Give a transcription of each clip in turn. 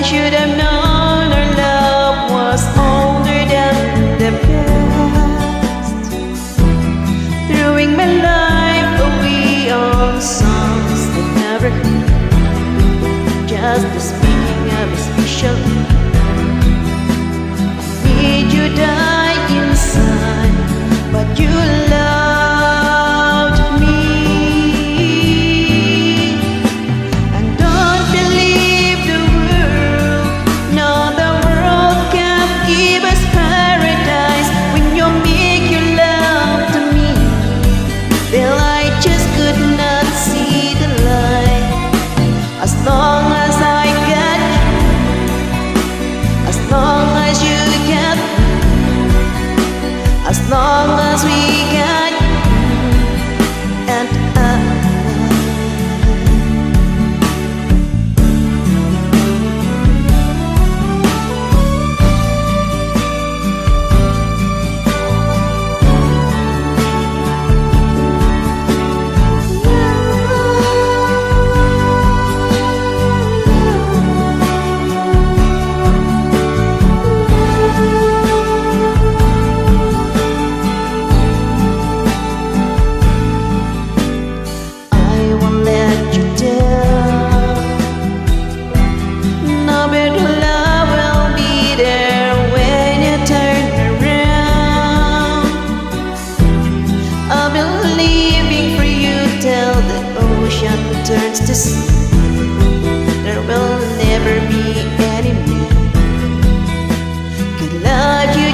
I should have known our love was older than the past Throwing my life away on songs that never heard Just the speaking of a special Did you die inside? you as long as we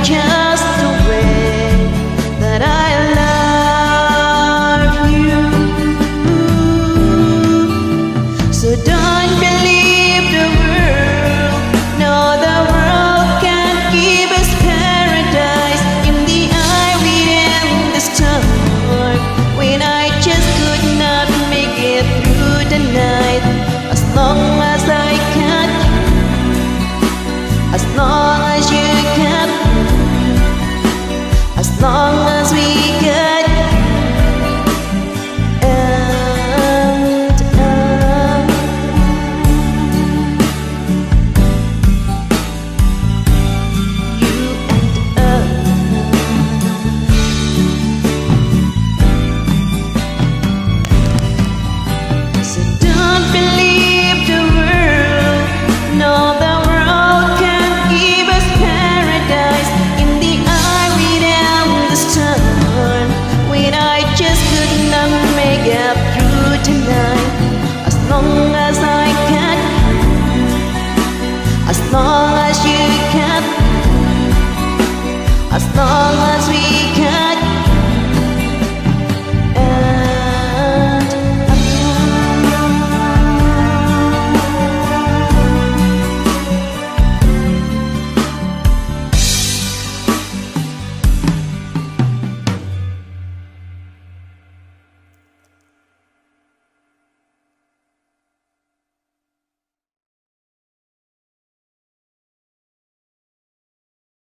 you